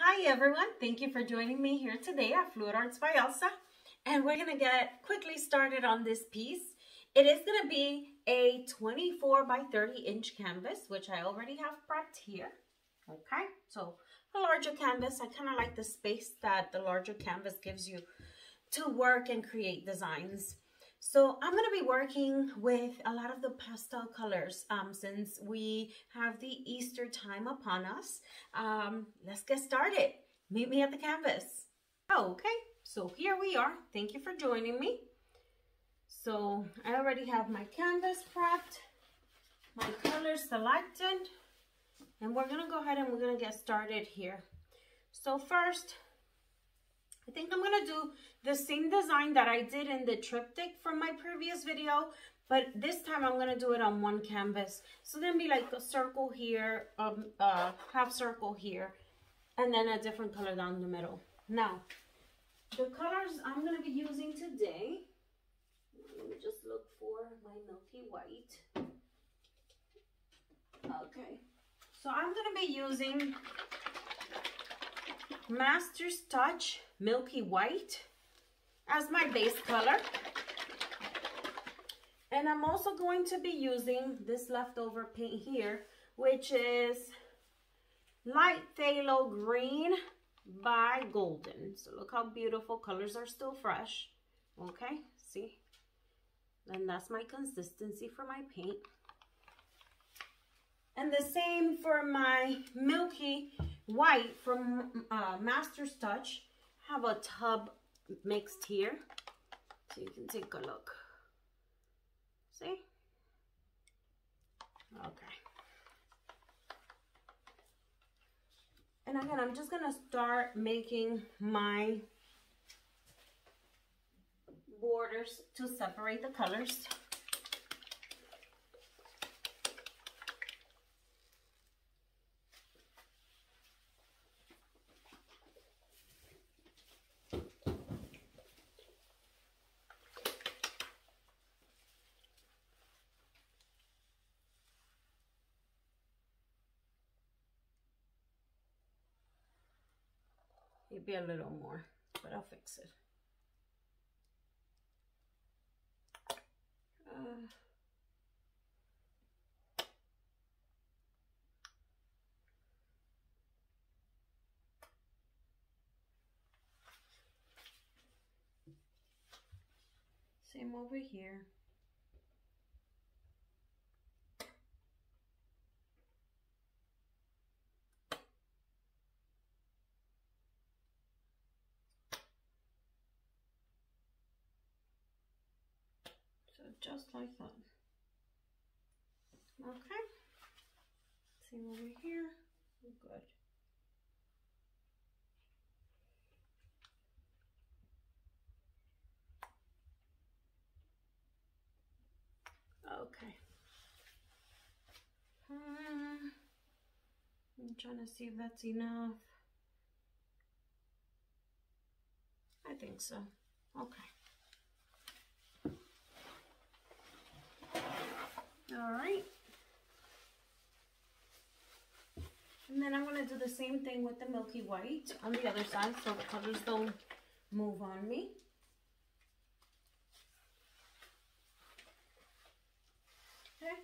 Hi everyone, thank you for joining me here today at Fluid Arts by Elsa. And we're gonna get quickly started on this piece. It is gonna be a 24 by 30 inch canvas, which I already have prepped here. Okay, so a larger canvas, I kind of like the space that the larger canvas gives you to work and create designs. So I'm going to be working with a lot of the pastel colors um, since we have the Easter time upon us. Um, let's get started. Meet me at the canvas. Oh, okay, so here we are. Thank you for joining me. So I already have my canvas prepped, my colors selected, and we're going to go ahead and we're going to get started here. So first, I think I'm going to do the same design that I did in the triptych from my previous video, but this time I'm going to do it on one canvas. So then be like a circle here, um, uh, half circle here, and then a different color down the middle. Now, the colors I'm going to be using today, let me just look for my milky white. Okay, so I'm going to be using Master's Touch Milky White as my base color. And I'm also going to be using this leftover paint here, which is Light Phthalo Green by Golden. So look how beautiful. Colors are still fresh. Okay, see? And that's my consistency for my paint. And the same for my Milky White from uh, Master's Touch. have a tub mixed here. So you can take a look. See? Okay. And again, I'm just going to start making my borders to separate the colors. Maybe a little more, but I'll fix it. Uh, same over here. Just like that. Okay. Same over here. Good. Okay. Uh, I'm trying to see if that's enough. I think so. Okay. All right. And then I'm going to do the same thing with the Milky White on the other side so the colors don't move on me. Okay.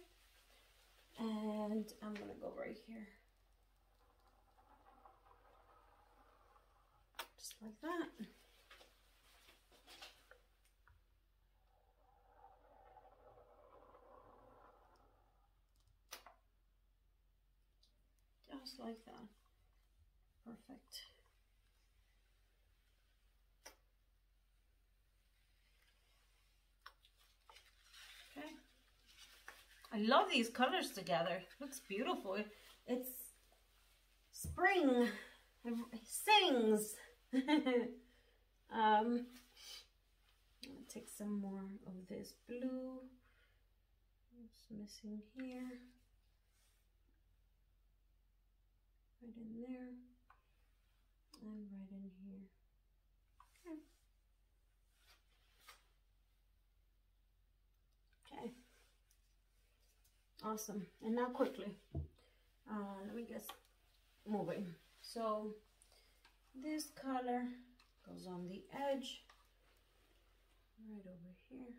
And I'm going to go right here. Just like that. Just like that. Perfect. Okay. I love these colors together. Looks beautiful. It's spring. It sings. um, take some more of this blue. It's missing here. Right in there and right in here. Okay. Okay. Awesome. And now quickly, uh, let me get moving. So this color goes on the edge right over here.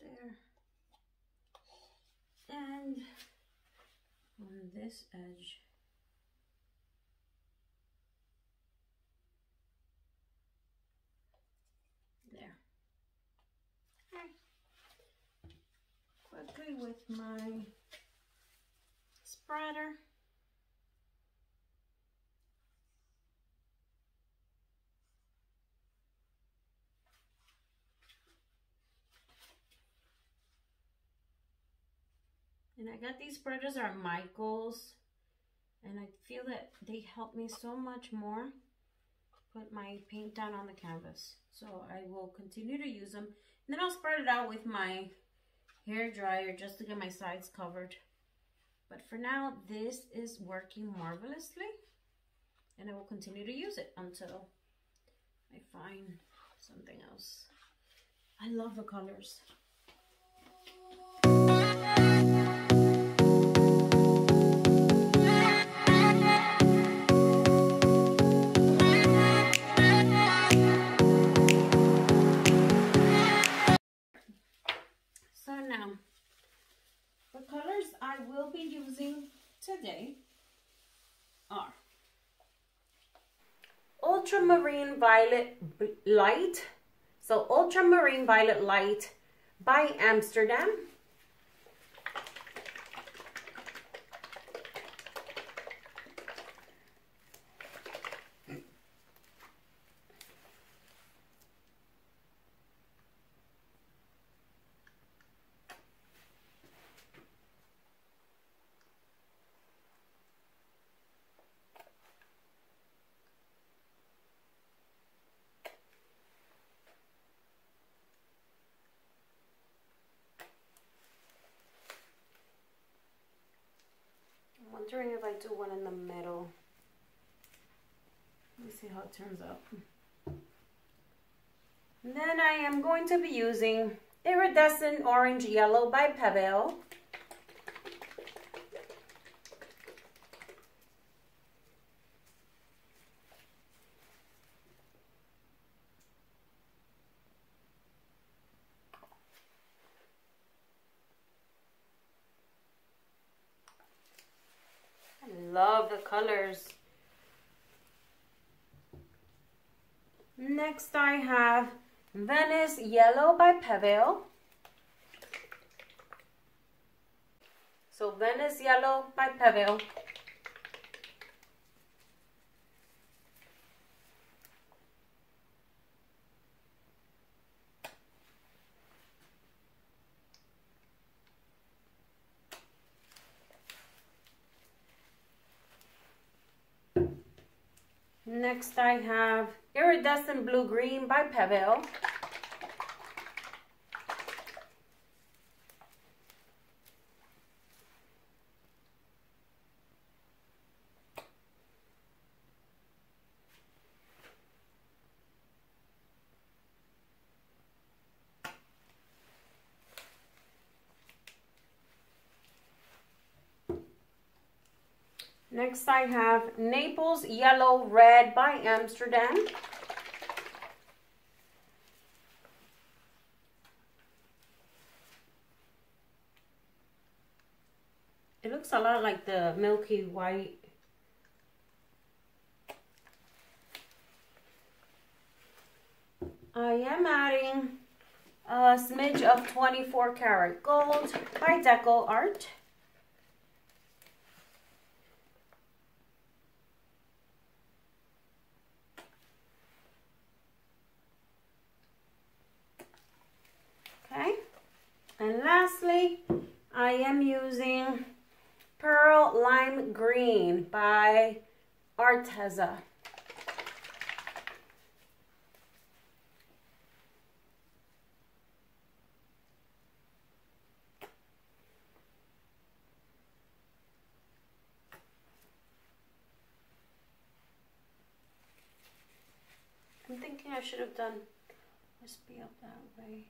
There. And on this edge, there. Okay. Quickly with my spreader. And I got these spreaders are Michaels. And I feel that they help me so much more put my paint down on the canvas. So I will continue to use them. And then I'll spread it out with my hair dryer just to get my sides covered. But for now, this is working marvelously. And I will continue to use it until I find something else. I love the colors. Ultramarine Violet Light. So Ultramarine Violet Light by Amsterdam. Wondering if I do one in the middle. Let me see how it turns out. And then I am going to be using Iridescent Orange Yellow by Pebeo. Love the colors. Next I have Venice Yellow by Pebeo. So Venice Yellow by Pebeo. Next I have Iridescent Blue Green by Pebeo. Next I have Naples Yellow Red by Amsterdam. It looks a lot like the Milky White. I am adding a smidge of 24 karat gold by DecoArt. And lastly, I am using Pearl Lime Green by Arteza. I'm thinking I should have done this be up that way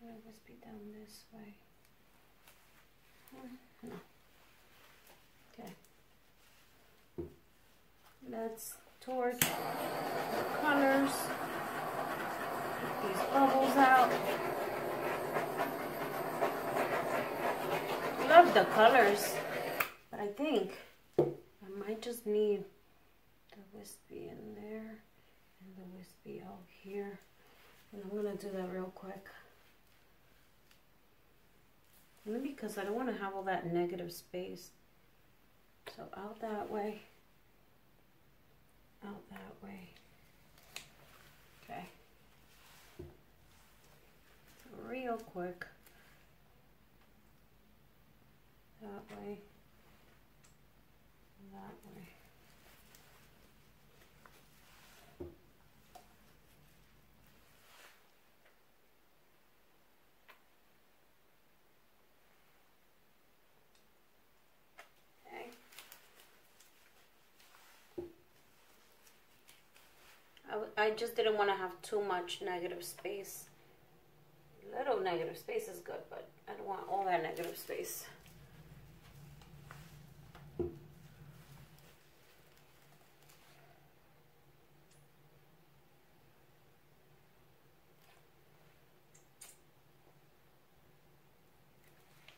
will this be done this way? No. Okay. Let's torch the colors, get these bubbles out. Love the colors, but I think I might just need the wispy in there and the wispy out here. And I'm gonna do that real quick. Because I don't want to have all that negative space. So out that way, out that way. Okay. Real quick. That way, that way. I just didn't want to have too much negative space. A little negative space is good, but I don't want all that negative space.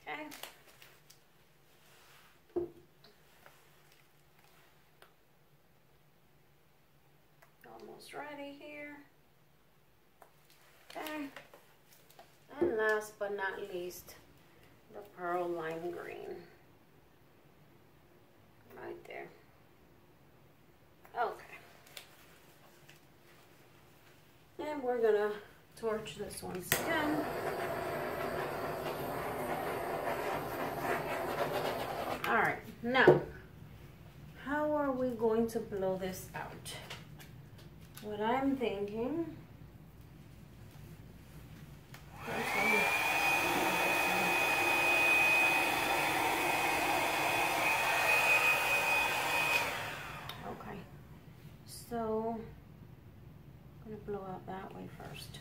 Okay. Almost ready here. Okay. And last but not least, the pearl lime green. Right there. Okay. And we're gonna torch this once again. All right, now, how are we going to blow this out? What I'm thinking. Okay, so I'm going to blow out that way first.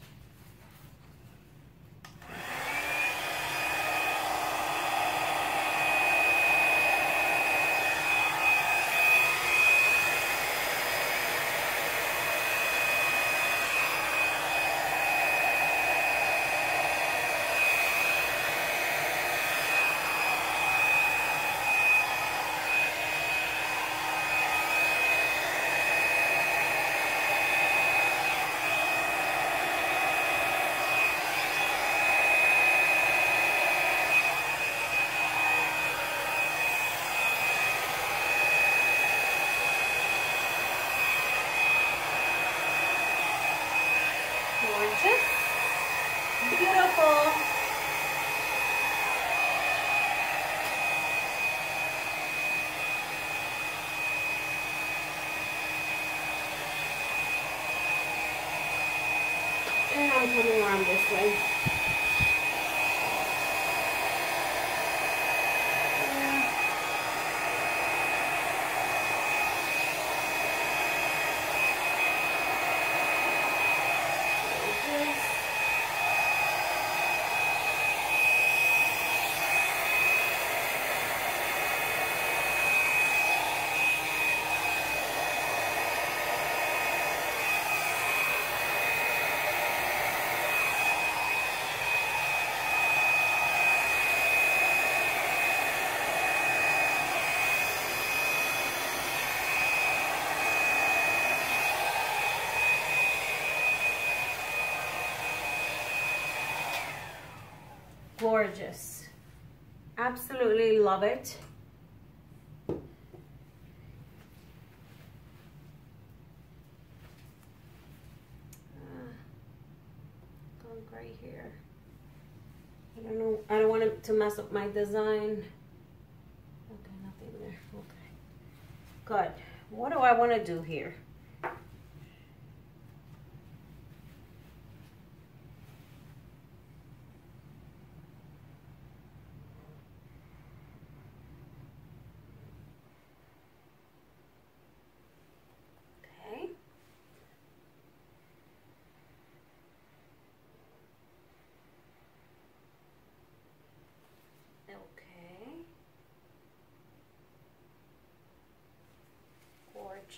gorgeous. Beautiful. I'm coming around this way. Gorgeous. Absolutely love it. Uh, right here. I don't know. I don't want it to mess up my design. Okay, nothing there. Okay. Good. What do I want to do here?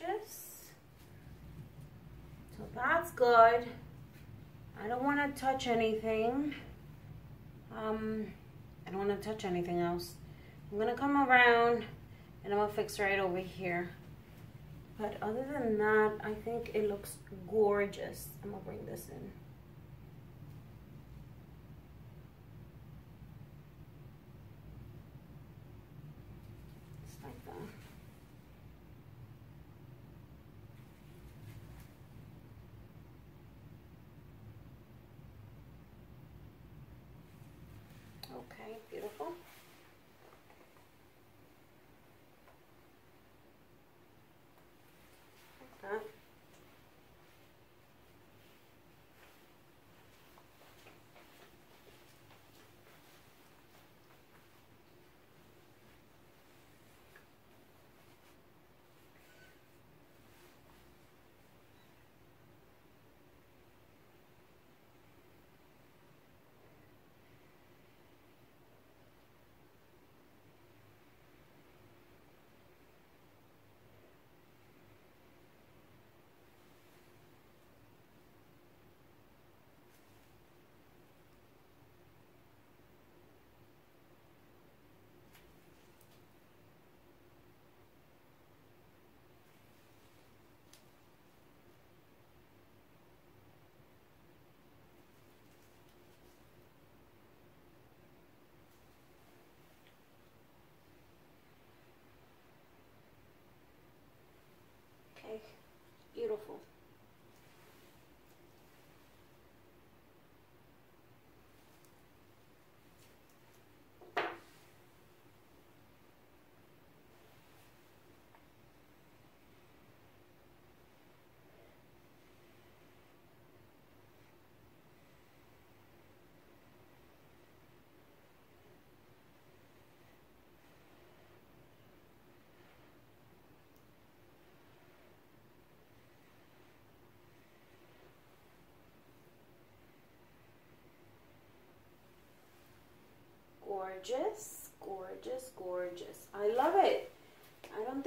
gorgeous. that's good. I don't want to touch anything. Um, I don't want to touch anything else. I'm going to come around and I'm going to fix right over here. But other than that, I think it looks gorgeous. I'm going to bring this in.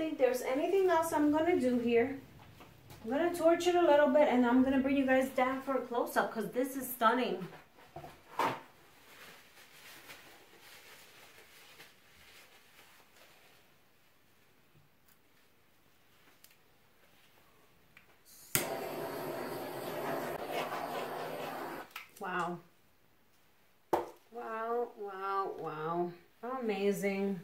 Think there's anything else I'm to do here. I'm to torch it a little bit and I'm to bring you guys down for a close-up because this is stunning. Wow. Wow, wow, wow. Amazing.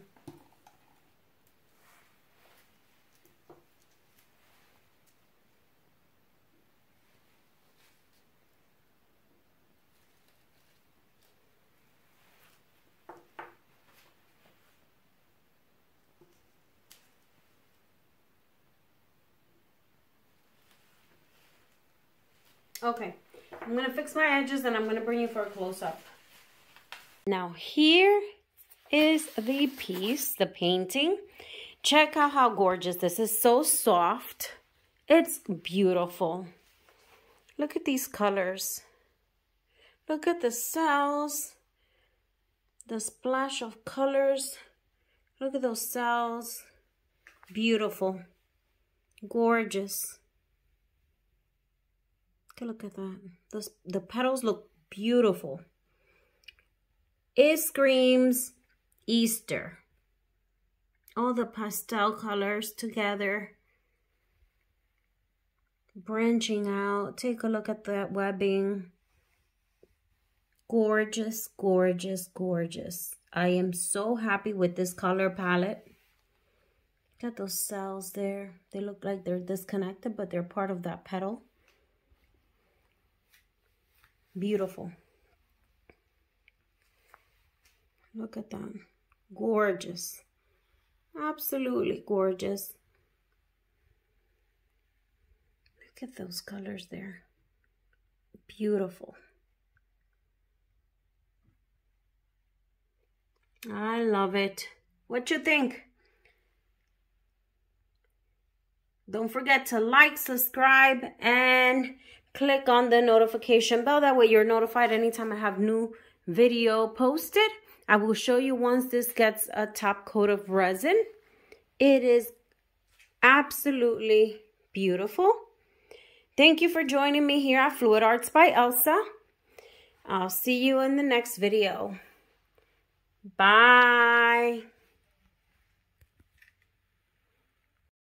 Okay, I'm to fix my edges and I'm to bring you for a close-up. Now here is the piece, the painting. Check out how gorgeous this is. So soft. It's beautiful. Look at these colors. Look at the cells. The splash of colors. Look at those cells. Beautiful. Gorgeous. Look at that. The, the petals look beautiful. It screams Easter. All the pastel colors together. Branching out. Take a look at that webbing. Gorgeous, gorgeous, gorgeous. I am so happy with this color palette. Got those cells there. They look like they're disconnected, but they're part of that petal. Beautiful. Look at that. Gorgeous. Absolutely gorgeous. Look at those colors there. Beautiful. I love it. What you think? Don't forget to like, subscribe, and click on the notification bell. That way you're notified anytime I have new video posted. I will show you once this gets a top coat of resin. It is absolutely beautiful. Thank you for joining me here at Fluid Arts by Elsa. I'll see you in the next video. Bye.